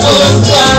tó ń gbà.